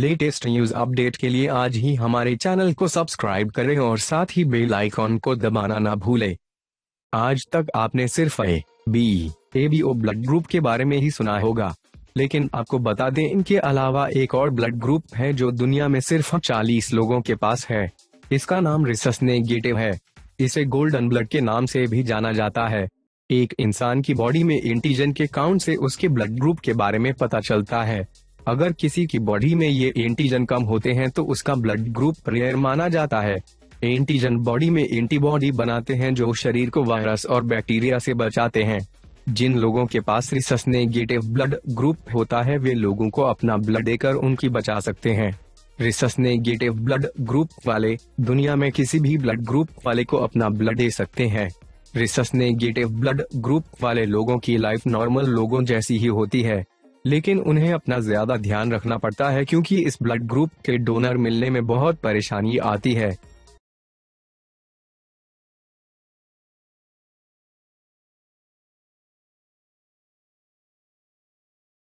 Latest news update के लिए आज ही हमारे चैनल को सब्सक्राइब करें और साथ ही बेल आइकॉन को दबाना ना भूलें। आज तक आपने सिर्फ़ A B A B O blood group के बारे में ही सुना होगा। लेकिन आपको बता दें, इनके अलावा एक और ब्लड ग्रुप है जो दुनिया में सिर्फ़ 40 लोगों के पास है। इसका नाम रिसस नेगेटिव है। इसे गोल्डन ब्लड के नाम से भी जाना जाता है। एक इंसान की बॉडी में एंटीजन के काउंट से उसके ब्लड ग्रुप के बारे में पता चलता है। अगर किसी की बॉडी में ये एंटीजन कम होते हैं तो उसका ब्लड ग्रुप रेयर माना जाता है। एंटीजन बॉडी में एंटीबॉडी बनाते हैं जो शरीर को वायरस और बैक्टीरिया से बचाते हैं। जिन लोगों के पास रिसस नेगेटिव ब्लड ग्रुप होता है, वे लोगों को अपना ब्लड देकर उनकी बचा सकते हैं। रिसस नेगेटिव ब्लड ग्रुप वाले दुनिया में किसी भी ब्लड ग्रुप वाले को अपना ब्लड दे सकते हैं। रिसस नेगेटिव ब्लड ग्रुप वाले लोगों की लाइफ नॉर्मल लोगों जैसी ही होती है। लेकिन उन्हें अपना ज़्यादा ध्यान रखना पड़ता है क्योंकि इस ब्लड ग्रुप के डोनर मिलने में बहुत परेशानी आती है।